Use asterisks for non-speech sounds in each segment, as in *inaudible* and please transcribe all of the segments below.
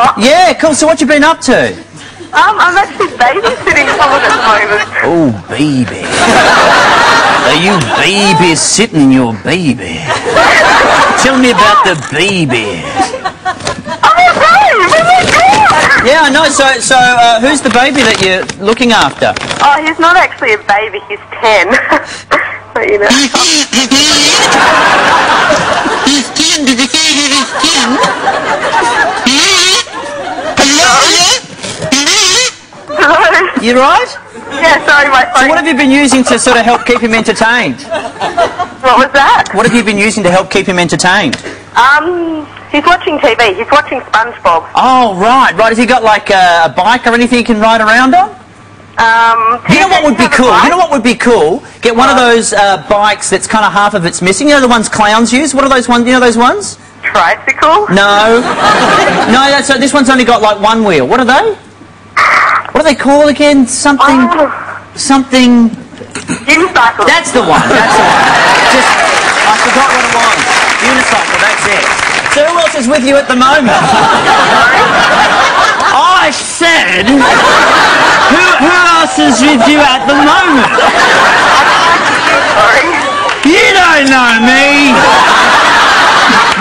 Oh, *laughs* Yeah, cool. So what you been up to? um, I'm actually babysitting someone at the moment. Oh, baby. Are you babysitting your baby? Tell me about the baby. My babe! My God! Yeah, I know. So, so uh, who's the baby that you're looking after? Oh, he's not actually a baby. He's 10. *laughs* but, you know. *laughs* You right? Yeah, sorry, my phone. So what have you been using to sort of help keep him entertained? what was that? What have you been using to help keep him entertained? Um, he's watching TV. He's watching SpongeBob. Oh, right, right. Has he got like a, a bike or anything he can ride around on? Um, You know what would be cool? You know what would be cool? Get one of those uh, bikes that's kind of half of it's missing. You know the ones clowns use? What are those ones? You know those ones? Tricycle? No. *laughs* no, that's, uh, this one's only got like one wheel. What are they? What are they called again? Something. Oh, Something. unicycle. That's the one. That's the one. Just, I forgot what it was. Unicycle, that's it. So who else is with you at the moment? *laughs* I said, who, who else is with you at the moment? Sorry. You don't know me.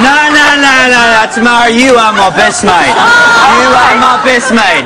No, no, no, no, no, Tamara, you are my best mate. You are my best mate.